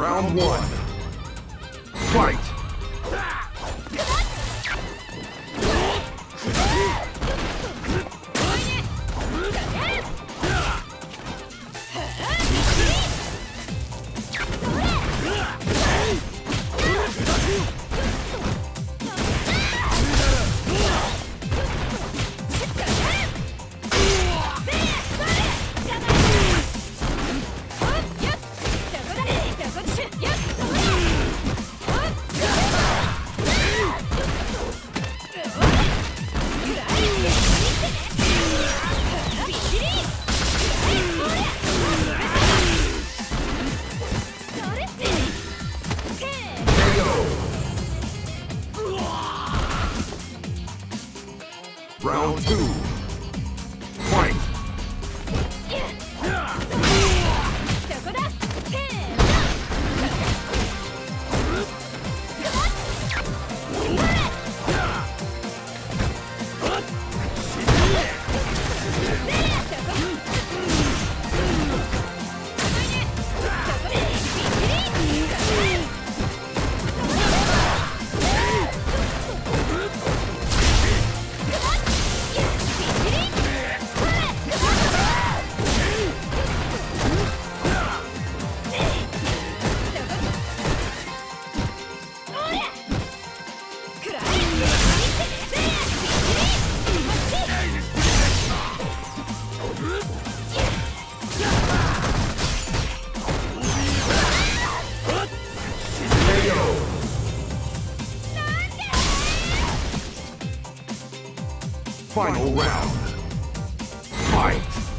Round one. Fight! Round two. Final round. Fight!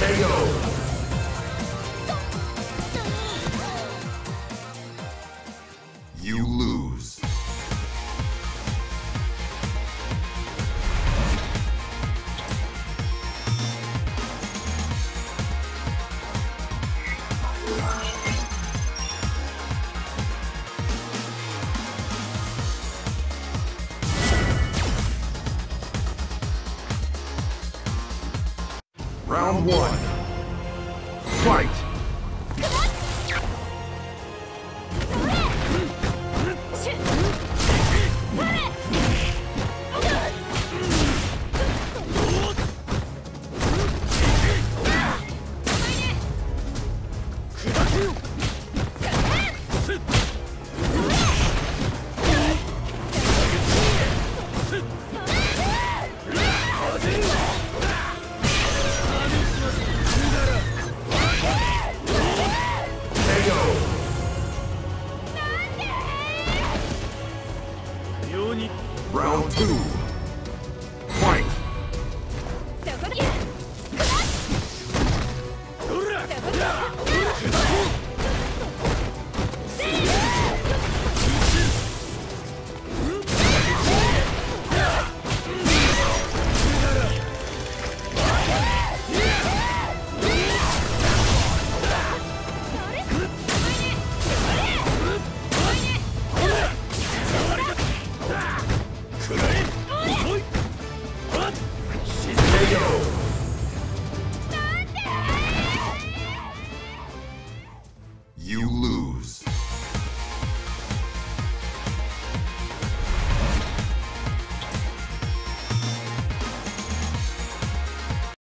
KO! Round one. Fight! Round two.